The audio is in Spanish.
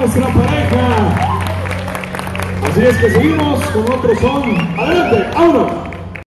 Nuestra pareja. Así es que seguimos con otro son. Adelante, vámonos.